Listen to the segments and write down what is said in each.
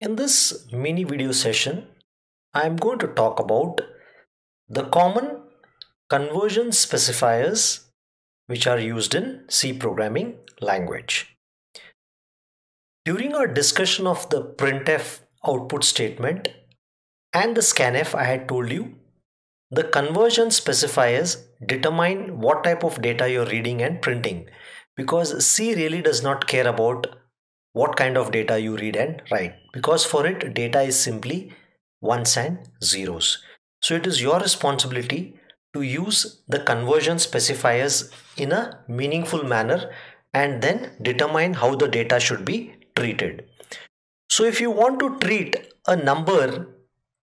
In this mini video session, I am going to talk about the common conversion specifiers which are used in C programming language. During our discussion of the printf output statement and the scanf I had told you, the conversion specifiers determine what type of data you're reading and printing because C really does not care about what kind of data you read and write because for it data is simply ones and zeros. So it is your responsibility to use the conversion specifiers in a meaningful manner and then determine how the data should be treated. So if you want to treat a number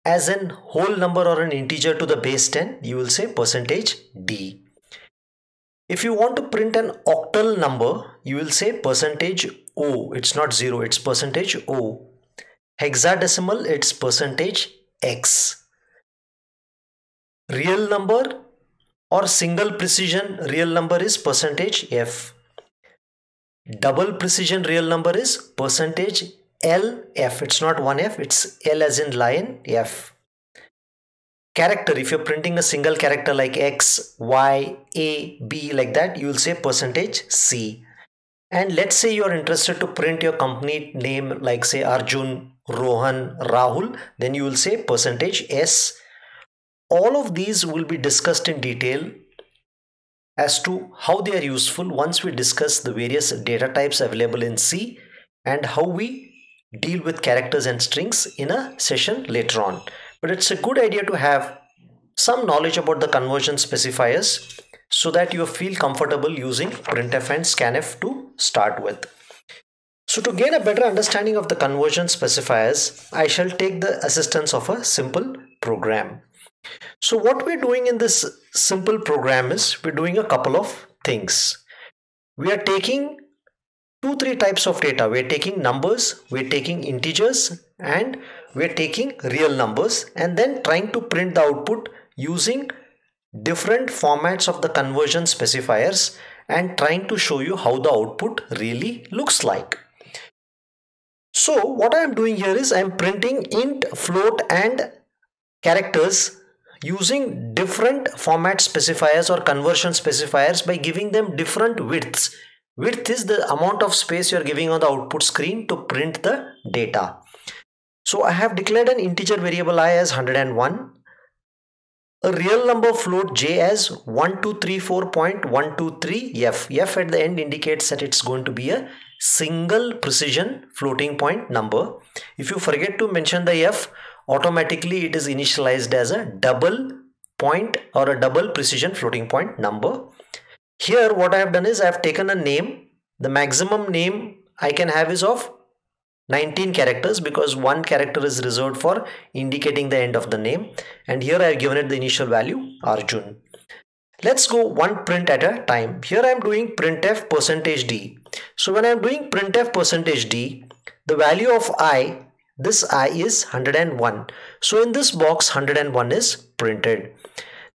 as an whole number or an integer to the base 10, you will say percentage %d. If you want to print an octal number, you will say percentage O. It's not 0, it's percentage O. Hexadecimal, it's percentage X. Real number or single precision real number is percentage F. Double precision real number is percentage LF. It's not 1F, it's L as in lion F character if you're printing a single character like x y a b like that you will say percentage c and let's say you're interested to print your company name like say arjun rohan rahul then you will say percentage s. All of these will be discussed in detail as to how they are useful once we discuss the various data types available in c and how we deal with characters and strings in a session later on. But it's a good idea to have some knowledge about the conversion specifiers so that you feel comfortable using printf and scanf to start with. So to gain a better understanding of the conversion specifiers, I shall take the assistance of a simple program. So what we're doing in this simple program is we're doing a couple of things. We are taking two, three types of data. We're taking numbers, we're taking integers and we're taking real numbers and then trying to print the output using different formats of the conversion specifiers and trying to show you how the output really looks like. So what I am doing here is I am printing int, float and characters using different format specifiers or conversion specifiers by giving them different widths. Width is the amount of space you are giving on the output screen to print the data. So I have declared an integer variable i as 101, a real number float j as 1234.123 f. f at the end indicates that it's going to be a single precision floating point number. If you forget to mention the f, automatically it is initialized as a double point or a double precision floating point number. Here what I have done is I have taken a name. The maximum name I can have is of 19 characters because one character is reserved for indicating the end of the name and here I have given it the initial value Arjun. Let's go one print at a time. Here I am doing printf percentage %d. So when I am doing printf percentage %d, the value of i, this i is 101. So in this box 101 is printed.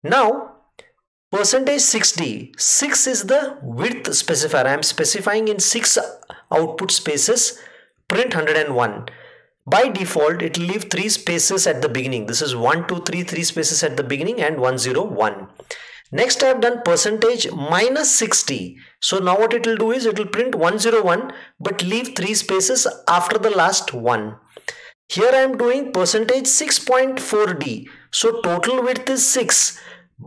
Now percentage %6d, 6 is the width specifier. I am specifying in 6 output spaces print 101 by default it will leave three spaces at the beginning. This is 1 2 3 three spaces at the beginning and 101 next i have done percentage minus 60 so now what it will do is it will print 101 but leave three spaces after the last one. Here i am doing percentage 6.4d so total width is 6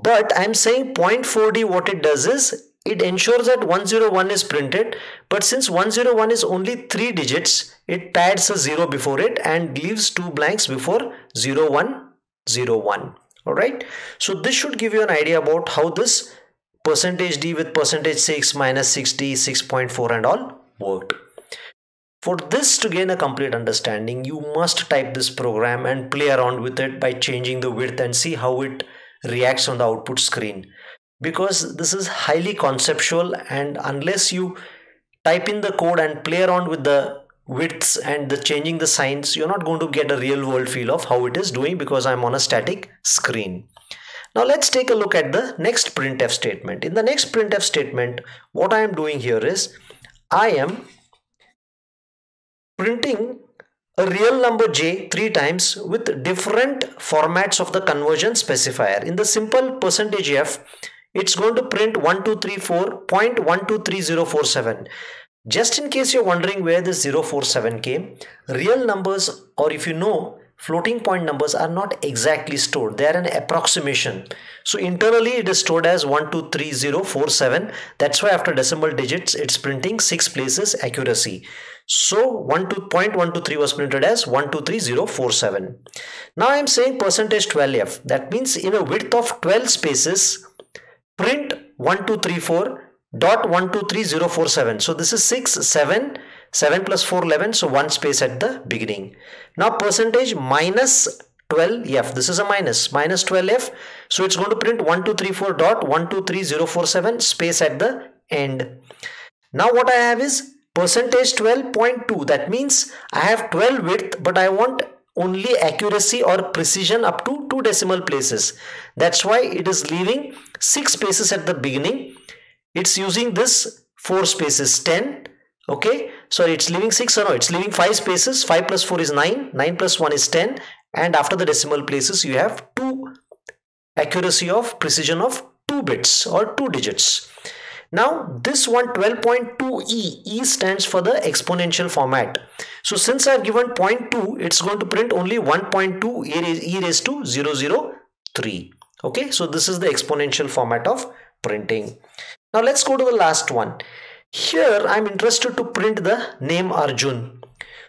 but i am saying 0.4d what it does is it ensures that 101 is printed but since 101 is only 3 digits it adds a 0 before it and leaves two blanks before 0101 alright? So this should give you an idea about how this percentage d with percentage 6 minus 6d 6.4 and all worked for this to gain a complete understanding you must type this program and play around with it by changing the width and see how it reacts on the output screen because this is highly conceptual and unless you type in the code and play around with the widths and the changing the signs you're not going to get a real world feel of how it is doing because I'm on a static screen. Now let's take a look at the next printf statement. In the next printf statement what I am doing here is I am printing a real number j three times with different formats of the conversion specifier. In the simple percentage %f, it's going to print 1234.123047. Just in case you're wondering where this 047 came, real numbers or if you know floating point numbers are not exactly stored. They are an approximation. So internally it is stored as 123047. That's why after decimal digits it's printing 6 places accuracy. So 12.123 was printed as 123047. Now I am saying percentage 12f. That means in a width of 12 spaces print 1234 dot 123047 so this is 6 7 7 plus 4 11 so one space at the beginning. Now percentage minus 12f this is a minus. Minus 12f so it's going to print 1234 dot 123047 space at the end. Now what i have is percentage 12.2 that means i have 12 width but i want only accuracy or precision up to two decimal places. That's why it is leaving six spaces at the beginning. It's using this four spaces 10 okay? So it's leaving six or no it's leaving five spaces. 5 plus 4 is 9 9 plus 1 is 10 and after the decimal places you have two accuracy of precision of two bits or two digits now this one 12.2e e stands for the exponential format so since i've given 0.2 it's going to print only 1.2 e raised to 003 okay so this is the exponential format of printing now let's go to the last one. Here I'm interested to print the name Arjun.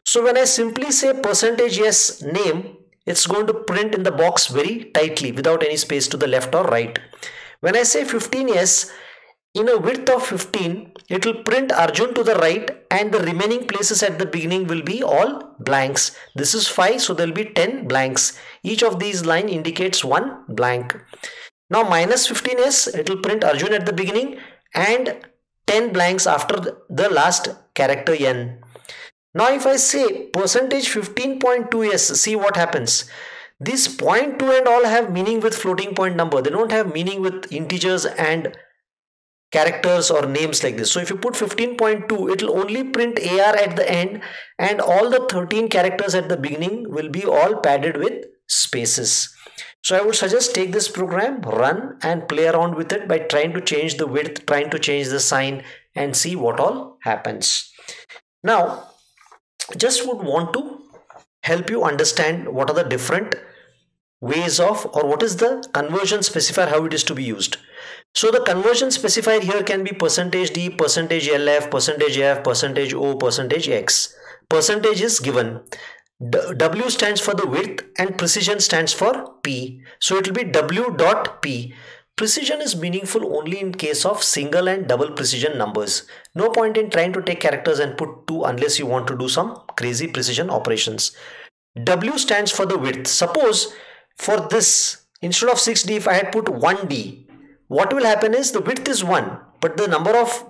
So when I simply say percentage s name, it's going to print in the box very tightly without any space to the left or right. When I say 15 s, in a width of 15, it will print Arjun to the right and the remaining places at the beginning will be all blanks. This is 5, so there will be 10 blanks. Each of these line indicates one blank. Now minus 15s, it will print Arjun at the beginning and 10 blanks after the last character n. Now if I say percentage 15.2s, see what happens. These 0.2 and all have meaning with floating point number. They don't have meaning with integers and characters or names like this. So if you put 15.2, it will only print AR at the end and all the 13 characters at the beginning will be all padded with spaces. So I would suggest take this program, run and play around with it by trying to change the width, trying to change the sign and see what all happens. Now, just would want to help you understand what are the different ways of or what is the conversion specifier, how it is to be used. So the conversion specifier here can be percentage %d, percentage %lf, percentage %f, percentage %o, percentage %x. Percentage is given. W stands for the width and precision stands for P. So it will be W dot P. Precision is meaningful only in case of single and double precision numbers. No point in trying to take characters and put 2 unless you want to do some crazy precision operations. W stands for the width. Suppose for this instead of 6D if I had put 1D what will happen is the width is 1 but the number of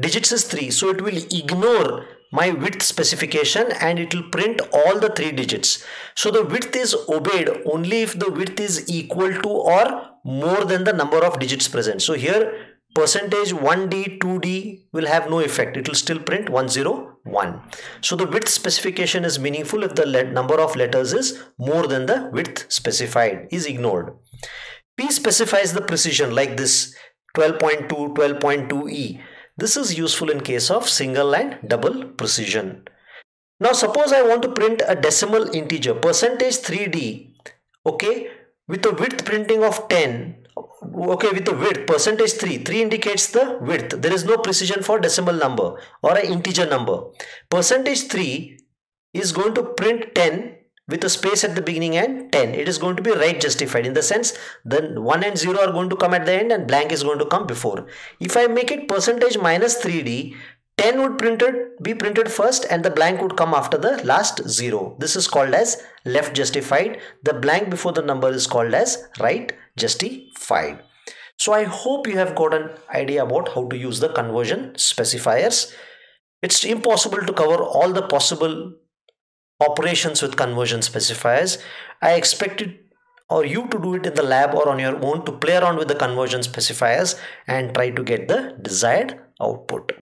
digits is 3 so it will ignore my width specification and it will print all the three digits. So the width is obeyed only if the width is equal to or more than the number of digits present. So here percentage 1D, 2D will have no effect. It will still print 101. So the width specification is meaningful if the number of letters is more than the width specified is ignored. P specifies the precision like this 12.2, 12.2E. This is useful in case of single and double precision. Now suppose I want to print a decimal integer percentage 3d okay with a width printing of 10 okay with the width percentage 3 3 indicates the width. There is no precision for decimal number or an integer number. Percentage 3 is going to print 10 with a space at the beginning and 10 it is going to be right justified in the sense then 1 and 0 are going to come at the end and blank is going to come before. If i make it percentage minus 3d 10 would printed be printed first and the blank would come after the last 0 this is called as left justified. The blank before the number is called as right justified so i hope you have got an idea about how to use the conversion specifiers it's impossible to cover all the possible operations with conversion specifiers. I expected or you to do it in the lab or on your own to play around with the conversion specifiers and try to get the desired output.